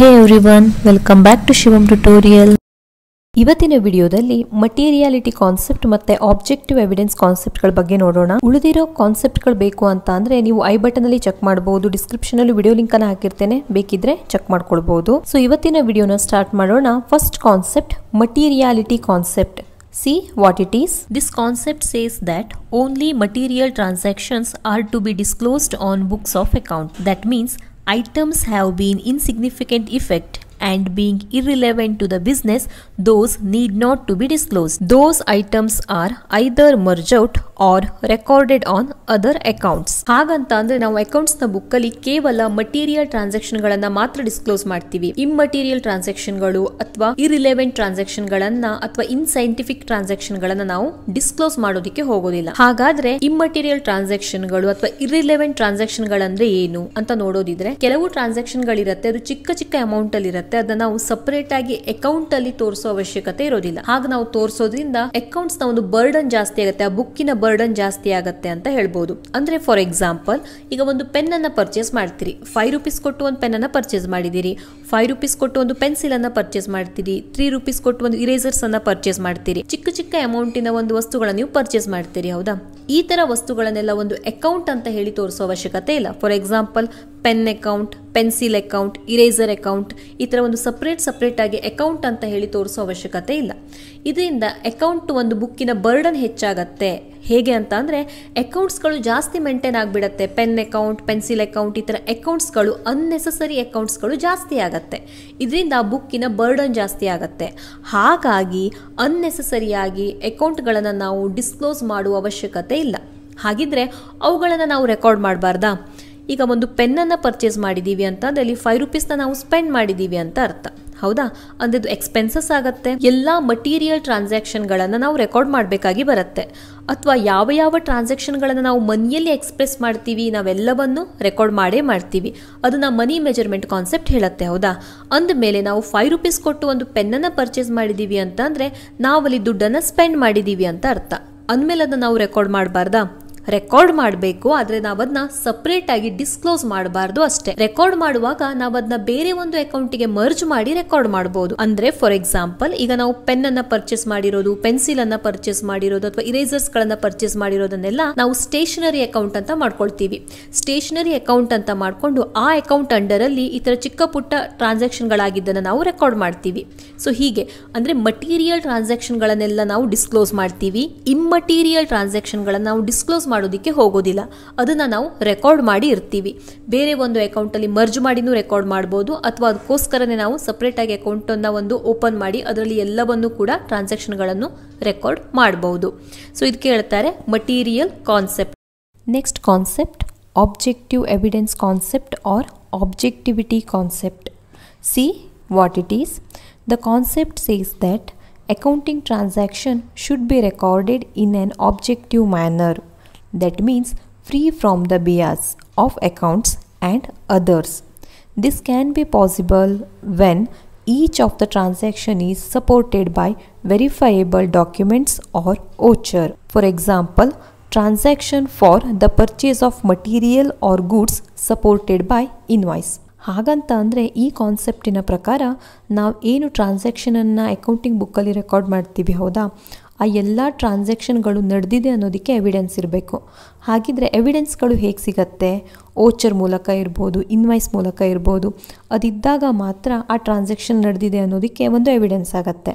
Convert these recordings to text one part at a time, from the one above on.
Hey everyone, welcome back to Shivam tutorial. ಇವತ್ತಿನ ವಿಡಿಯೋದಲ್ಲಿ materiality concept ಮತ್ತೆ ಆಬ್ಜೆಕ್ಟಿವ್ ಎವಿಡೆನ್ಸ್ ಕಾನ್ಸೆಪ್ಟ್ಗಳ ಬಗ್ಗೆ ನೋಡೋಣ. ಉಳಿದಿರೋ ಕಾನ್ಸೆಪ್ಟ್ಗಳು ಬೇಕು ಅಂತ ಅಂದ್ರೆ ನೀವು ಐ ಬಟನ್ ಅಲ್ಲಿ ಚೆಕ್ ಮಾಡಬಹುದು ಡಿಸ್ಕ್ರಿಪ್ಷನ್ ಅಲ್ಲಿ ವಿಡಿಯೋ ಲಿಂಕ್ ಅನ್ನ ಹಾಕಿರ್ತೇನೆ. ಬೇಕಿದ್ರೆ ಚೆಕ್ ಮಾಡ್ಕೊಳ್ಬಹುದು ಸೊ, ಇವತ್ತಿನ ವಿಡಿಯೋನ ಸ್ಟಾರ್ಟ್ ಮಾಡೋಣ. First concept, materiality concept. See what it is. This concept says that only material transactions are to be disclosed on books of account. That means items have been insignificant effect and being irrelevant to the business, those need not to be disclosed. Those items are either merged out or recorded on other accounts ಹಾಗಂತ ಅಂದ್ರೆ ನಾವು ಅಕೌಂಟ್ಸ್ನ book ಅಲ್ಲಿ ಕೇವಲ material transaction ಗಳನ್ನ ಮಾತ್ರ disclose ಮಾಡ್ತೀವಿ. Immaterial ಟ್ರಾನ್ಸಾಕ್ಷನ್ಗಳು ಅಥವಾ irrelevant transaction ಗಳನ್ನ ಅಥವಾ ಇನ್ಸೈಂಟಿಫಿಕ್ ಟ್ರಾನ್ಸಾಕ್ಷನ್ ಗಳನ್ನ ನಾವು ಡಿಸ್ಕ್ಲೋಸ್ ಮಾಡೋದಕ್ಕೆ ಹೋಗೋದಿಲ್ಲ. ಹಾಗಾದ್ರೆ ಇಮ್ಮಟೀರಿಯಲ್ ಟ್ರಾನ್ಸಾಕ್ಷನ್ಗಳು ಅಥವಾ ಇರಿಲೆವೆಂಟ್ ಟ್ರಾನ್ಸಾಕ್ಷನ್ ಗಳಂದ್ರೆ ಏನು ಅಂತ ನೋಡೋದಿದ್ರೆ ಕೆಲವು ಟ್ರಾನ್ಸಾಕ್ಷನ್ ಗಳಿರುತ್ತೆ ಅದು ಚಿಕ್ಕ ಚಿಕ್ಕ ಅಮೌಂಟ್ ಅಲ್ಲಿ ಇರುತ್ತೆ, ಅದನ್ನ ನಾವು ಸಪರೇಟ್ ಆಗಿ ಅಕೌಂಟ್ ಅಲ್ಲಿ ತೋರಿಸೋ ಅವಶ್ಯಕತೆ ಇರೋದಿಲ್ಲ. ಹಾಗೆ ನಾವು ತೋರಿಸೋದ್ರಿಂದ ಅಕೌಂಟ್ಸ್ನ ಒಂದು ಬರ್ಡನ್ ಜಾಸ್ತಿ ಆಗುತ್ತೆ. ಆ ಬುಕ್ಕಿನ ಬರ್ಡನ್ ಜಾಸ್ತಿ ಆಗುತ್ತೆ ಅಂತ ಹೇಳ್ಬೋದು. ಅಂದರೆ ಫಾರ್ ಎಕ್ಸಾಂಪಲ್ ಈಗ ಒಂದು ಪೆನ್ನನ್ನು ಪರ್ಚೇಸ್ ಮಾಡ್ತೀರಿ. ಫೈವ್ ರುಪೀಸ್ ಕೊಟ್ಟು ಒಂದು ಪೆನ್ನನ್ನು ಪರ್ಚೇಸ್ ಮಾಡಿದ್ದೀರಿ. ಫೈವ್ ರುಪೀಸ್ ಕೊಟ್ಟು ಒಂದು ಪೆನ್ಸಿಲನ್ನು ಪರ್ಚೇಸ್ ಮಾಡ್ತೀರಿ. ತ್ರೀ ರುಪೀಸ್ ಕೊಟ್ಟು ಒಂದು ಇರೇಸರ್ಸ್ ಅನ್ನ ಪರ್ಚೇಸ್ ಮಾಡ್ತೀರಿ. ಚಿಕ್ಕ ಚಿಕ್ಕ ಅಮೌಂಟಿನ ಒಂದು ವಸ್ತುಗಳನ್ನು ನೀವು ಪರ್ಚೇಸ್ ಮಾಡ್ತೀರಿ, ಹೌದಾ? ಈ ಥರ ವಸ್ತುಗಳನ್ನೆಲ್ಲ ಒಂದು ಅಕೌಂಟ್ ಅಂತ ಹೇಳಿ ತೋರಿಸೋ ಅವಶ್ಯಕತೆ ಇಲ್ಲ. For example pen account pencil account eraser account ಈ ಥರ ಒಂದು ಸಪ್ರೇಟ್ ಸಪ್ರೇಟ್ ಆಗಿ ಅಕೌಂಟ್ ಅಂತ ಹೇಳಿ ತೋರಿಸೋ ಅವಶ್ಯಕತೆ ಇಲ್ಲ. ಇದರಿಂದ ಅಕೌಂಟ್ ಒಂದು ಬುಕ್ಕಿನ ಬರ್ಡನ್ ಹೆಚ್ಚಾಗತ್ತೆ. ಹೇಗೆ ಅಂತ ಅಂದರೆ ಅಕೌಂಟ್ಸ್ಗಳು ಜಾಸ್ತಿ ಮೇಂಟೈನ್ ಆಗಿಬಿಡತ್ತೆ. ಪೆನ್ ಅಕೌಂಟ್, ಪೆನ್ಸಿಲ್ ಅಕೌಂಟ್ ಈ ಥರ ಅಕೌಂಟ್ಸ್ಗಳು ಅನ್ನೆಸಸರಿ ಅಕೌಂಟ್ಸ್ಗಳು ಜಾಸ್ತಿ ಆಗುತ್ತೆ. ಇದರಿಂದ ಆ ಬುಕ್ಕಿನ ಬರ್ಡನ್ ಜಾಸ್ತಿ ಆಗುತ್ತೆ. ಹಾಗಾಗಿ ಅನ್ನೆಸಸರಿಯಾಗಿ ಅಕೌಂಟ್ಗಳನ್ನು ನಾವು ಡಿಸ್ಕ್ಲೋಸ್ ಮಾಡುವ ಅವಶ್ಯಕತೆ ಇಲ್ಲ. ಹಾಗಿದ್ರೆ ಅವುಗಳನ್ನು ನಾವು ರೆಕಾರ್ಡ್ ಮಾಡಬಾರ್ದಾ? ಈಗ ಒಂದು ಪೆನ್ನನ್ನು ಪರ್ಚೇಸ್ ಮಾಡಿದ್ದೀವಿ ಅಂತ ಅದರಲ್ಲಿ ಫೈವ್ ರುಪೀಸ್ನ ನಾವು ಸ್ಪೆಂಡ್ ಮಾಡಿದ್ದೀವಿ ಅಂತ ಅರ್ಥ. ಹೌದಾ? ಅಂದದ್ದು ಎಕ್ಸ್ಪೆನ್ಸಸ್ ಆಗುತ್ತೆ. ಎಲ್ಲ ಮಟೀರಿಯಲ್ ಟ್ರಾನ್ಸಾಕ್ಷನ್ಗಳನ್ನು ನಾವು ರೆಕಾರ್ಡ್ ಮಾಡಬೇಕಾಗಿ ಬರುತ್ತೆ. ಅಥವಾ ಯಾವ ಯಾವ ಟ್ರಾನ್ಸಾಕ್ಷನ್ಗಳನ್ನು ನಾವು ಮನಿಯಲ್ಲಿ ಎಕ್ಸ್ಪ್ರೆಸ್ ಮಾಡ್ತೀವಿ, ನಾವೆಲ್ಲವನ್ನು ರೆಕಾರ್ಡ್ ಮಾಡೇ ಮಾಡ್ತೀವಿ. ಅದು ನಮ್ಮ ಮನಿ ಮೆಜರ್ಮೆಂಟ್ ಕಾನ್ಸೆಪ್ಟ್ ಹೇಳುತ್ತೆ, ಹೌದಾ? ಅಂದಮೇಲೆ ನಾವು ಫೈವ್ ರುಪೀಸ್ ಕೊಟ್ಟು ಒಂದು ಪೆನ್ನನ್ನು ಪರ್ಚೇಸ್ ಮಾಡಿದ್ದೀವಿ ಅಂತ ಅಂದರೆ ನಾವಲ್ಲಿ ದುಡ್ಡನ್ನು ಸ್ಪೆಂಡ್ ಮಾಡಿದ್ದೀವಿ ಅಂತ ಅರ್ಥ. ಅಂದಮೇಲೆ ಅದನ್ನು ನಾವು ರೆಕಾರ್ಡ್ ಮಾಡಬಾರ್ದಾ? ರೆಕಾರ್ಡ್ ಮಾಡಬೇಕು, ಆದರೆ ನಾವು ಅದನ್ನ ಸಪ್ರೇಟ್ ಆಗಿ ಡಿಸ್ಕ್ಲೋಸ್ ಮಾಡಬಾರ್ದು ಅಷ್ಟೇ. ರೆಕಾರ್ಡ್ ಮಾಡುವಾಗ ನಾವು ಅದನ್ನ ಬೇರೆ ಒಂದು ಅಕೌಂಟಿಗೆ ಮರ್ಜ್ ಮಾಡಿ ರೆಕಾರ್ಡ್ ಮಾಡಬಹುದು ಅಂದ್ರೆ ಫಾರ್ ಎಕ್ಸಾಂಪಲ್ ಈಗ ನಾವು ಪೆನ್ ಅನ್ನ ಪರ್ಚೇಸ್ ಮಾಡಿರೋದು ಪೆನ್ಸಿಲ್ ಅನ್ನ ಪರ್ಚೇಸ್ ಮಾಡಿರೋದು, ಅಥವಾ ಇರೇಸರ್ಸ್ ಗಳನ್ನ ಪರ್ಚೇಸ್ ಮಾಡಿರೋದನ್ನೆಲ್ಲ ನಾವು ಸ್ಟೇಷನರಿ ಅಕೌಂಟ್ ಅಂತ ಮಾಡ್ಕೊಳ್ತೀವಿ. ಸ್ಟೇಷನರಿ ಅಕೌಂಟ್ ಅಂತ ಮಾಡ್ಕೊಂಡು ಆ ಅಕೌಂಟ್ ಅಂಡರ್ ಅಲ್ಲಿ ಈ ತರ ಚಿಕ್ಕ ಪುಟ್ಟ ಟ್ರಾನ್ಸಾಕ್ಷನ್ ಗಳಾಗಿದ್ದನ್ನ ನಾವು ರೆಕಾರ್ಡ್ ಮಾಡ್ತೀವಿ. ಸೊ ಹೀಗೆ, ಅಂದ್ರೆ ಮಟೀರಿಯಲ್ ಟ್ರಾನ್ಸಾಕ್ಷನ್ ಗಳನ್ನೆಲ್ಲ ನಾವು ಡಿಸ್ಕ್ಲೋಸ್ ಮಾಡ್ತೀವಿ. ಇಮ್ಮಟೀರಿಯಲ್ ಟ್ರಾನ್ಸಾಕ್ಷನ್ ಗಳನ್ನ ನಾವು ಡಿಸ್ಕ್ಲೋಸ್ ಮಾಡೋದಕ್ಕೆ ಹೋಗೋದಿಲ್ಲ. ಅದನ್ನು ನಾವು ರೆಕಾರ್ಡ್ ಮಾಡಿ ಇರ್ತೀವಿ. ಬೇರೆ ಒಂದು ಅಕೌಂಟಲ್ಲಿ ಮರ್ಜ್ ಮಾಡಿನೂ ರೆಕಾರ್ಡ್ ಮಾಡ್ಬೋದು. ಅಥವಾ ಅದಕ್ಕೋಸ್ಕರನೇ ನಾವು ಸಪ್ರೇಟಾಗಿ ಅಕೌಂಟನ್ನು ಒಂದು ಓಪನ್ ಮಾಡಿ ಅದರಲ್ಲಿ ಎಲ್ಲವನ್ನು ಕೂಡ ಟ್ರಾನ್ಸಾಕ್ಷನ್ಗಳನ್ನು ರೆಕಾರ್ಡ್ ಮಾಡಬಹುದು ಸೊ ಇದಕ್ಕೆ ಹೇಳ್ತಾರೆ material concept next concept objective evidence concept or objectivity concept see what it is the concept says that accounting transaction should be recorded in an objective manner. that means free from the bias of accounts and others this can be possible when each of the transaction is supported by verifiable documents or voucher for example transaction for the purchase of material or goods supported by invoice ಹಾಗಂತ ಅಂದರೆ ಈ ಕಾನ್ಸೆಪ್ಟಿನ ಪ್ರಕಾರ ನಾವು ಏನು ಟ್ರಾನ್ಸಾಕ್ಷನನ್ನು accounting ಬುಕ್ಕಲ್ಲಿ record ಮಾಡ್ತೀವಿ ಹೌದಾ ಆ ಎಲ್ಲ ಟ್ರಾನ್ಸಾಕ್ಷನ್ಗಳು ನಡೆದಿದೆ ಅನ್ನೋದಕ್ಕೆ ಎವಿಡೆನ್ಸ್ ಇರಬೇಕು. ಹಾಗಿದ್ರೆ ಎವಿಡೆನ್ಸ್ಗಳು ಹೇಗೆ ಸಿಗತ್ತೆ? ಓಚರ್ ಮೂಲಕ ಇರ್ಬೋದು ಇನ್ವಾಯ್ಸ್ ಮೂಲಕ ಇರ್ಬೋದು, ಅದಿದ್ದಾಗ ಮಾತ್ರ ಆ ಟ್ರಾನ್ಸಾಕ್ಷನ್ ನಡೆದಿದೆ ಅನ್ನೋದಕ್ಕೆ ಒಂದು ಎವಿಡೆನ್ಸ್ ಆಗುತ್ತೆ.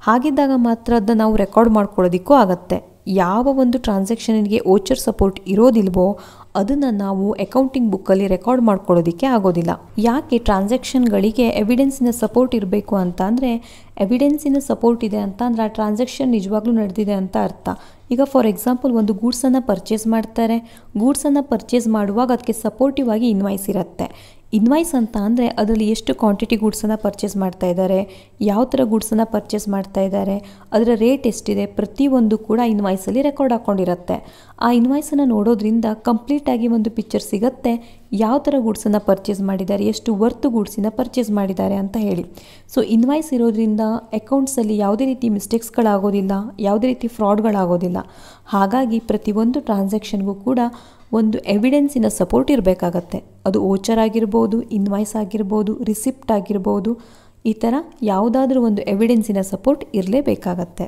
ಹಾಗಿದ್ದಾಗ ಮಾತ್ರ ಅದನ್ನ ನಾವು ರೆಕಾರ್ಡ್ ಮಾಡ್ಕೊಳ್ಳೋದಕ್ಕೂ ಆಗತ್ತೆ. ಯಾವ ಒಂದು ಟ್ರಾನ್ಸಾಕ್ಷನ್ಗೆ ಓಚರ್ ಸಪೋರ್ಟ್ ಇರೋದಿಲ್ವೋ ಅದನ್ನು ನಾವು ಅಕೌಂಟಿಂಗ್ ಬುಕ್ಕಲ್ಲಿ ರೆಕಾರ್ಡ್ ಮಾಡ್ಕೊಳ್ಳೋದಕ್ಕೆ ಆಗೋದಿಲ್ಲ. ಯಾಕೆ ಟ್ರಾನ್ಸಾಕ್ಷನ್ಗಳಿಗೆ ಎವಿಡೆನ್ಸಿನ ಸಪೋರ್ಟ್ ಇರಬೇಕು ಅಂತ ಅಂದರೆ ಎವಿಡೆನ್ಸಿನ ಸಪೋರ್ಟ್ ಇದೆ ಅಂತ ಆ ಟ್ರಾನ್ಸಾಕ್ಷನ್ ನಿಜವಾಗ್ಲೂ ನಡೆದಿದೆ ಅಂತ ಅರ್ಥ. ಈಗ ಫಾರ್ ಎಕ್ಸಾಂಪಲ್ ಒಂದು ಗೂಡ್ಸನ್ನು ಪರ್ಚೇಸ್ ಮಾಡ್ತಾರೆ. ಗೂಡ್ಸನ್ನು ಪರ್ಚೇಸ್ ಮಾಡುವಾಗ ಅದಕ್ಕೆ ಸಪೋರ್ಟಿವ್ ಆಗಿ ಇನ್ವಾಯ್ಸ್ ಇರುತ್ತೆ. ಇನ್ವಾಯ್ಸ್ ಅಂತ ಅಂದರೆ ಅದರಲ್ಲಿ ಎಷ್ಟು ಕ್ವಾಂಟಿಟಿ ಗೂಡ್ಸನ್ನು ಪರ್ಚೇಸ್ ಮಾಡ್ತಾ ಇದ್ದಾರೆ ಯಾವ ಥರ ಗೂಡ್ಸನ್ನು ಪರ್ಚೇಸ್ ಮಾಡ್ತಾ ಇದ್ದಾರೆ ಅದರ ರೇಟ್ ಎಷ್ಟಿದೆ ಪ್ರತಿಯೊಂದು ಕೂಡ ಇನ್ವಾಯ್ಸಲ್ಲಿ ರೆಕಾರ್ಡ್ ಹಾಕ್ಕೊಂಡಿರುತ್ತೆ ಆ ಇನ್ವಾಯ್ಸನ್ನು ನೋಡೋದ್ರಿಂದ ಕಂಪ್ಲೀಟಾಗಿ ಒಂದು ಪಿಕ್ಚರ್ ಸಿಗುತ್ತೆ, ಯಾವ ಥರ ಗೂಡ್ಸನ್ನು ಪರ್ಚೇಸ್ ಮಾಡಿದ್ದಾರೆ, ಎಷ್ಟು ವರ್ತ್ ಗೂಡ್ಸಿನ ಪರ್ಚೇಸ್ ಮಾಡಿದ್ದಾರೆ ಅಂತ ಹೇಳಿ. ಸೊ ಇನ್ವಾಯ್ಸ್ ಇರೋದ್ರಿಂದ ಅಕೌಂಟ್ಸಲ್ಲಿ ಯಾವುದೇ ರೀತಿ ಮಿಸ್ಟೇಕ್ಸ್ಗಳಾಗೋದಿಲ್ಲ ಯಾವುದೇ ರೀತಿ ಫ್ರಾಡ್ಗಳಾಗೋದಿಲ್ಲ ಹಾಗಾಗಿ ಪ್ರತಿಯೊಂದು ಟ್ರಾನ್ಸಾಕ್ಷನ್ಗೂ ಕೂಡ ಒಂದು ಎವಿಡೆನ್ಸಿನ ಸಪೋರ್ಟ್ ಇರಬೇಕಾಗತ್ತೆ. ಅದು ಓಚರ್ ಆಗಿರ್ಬೋದು ಇನ್ವಾಯ್ಸ್ ಆಗಿರ್ಬೋದು ರಿಸಿಪ್ಟ್ ಆಗಿರ್ಬೋದು, ಈ ಥರ ಯಾವುದಾದ್ರೂ ಒಂದು ಎವಿಡೆನ್ಸಿನ ಸಪೋರ್ಟ್ ಇರಲೇಬೇಕಾಗತ್ತೆ.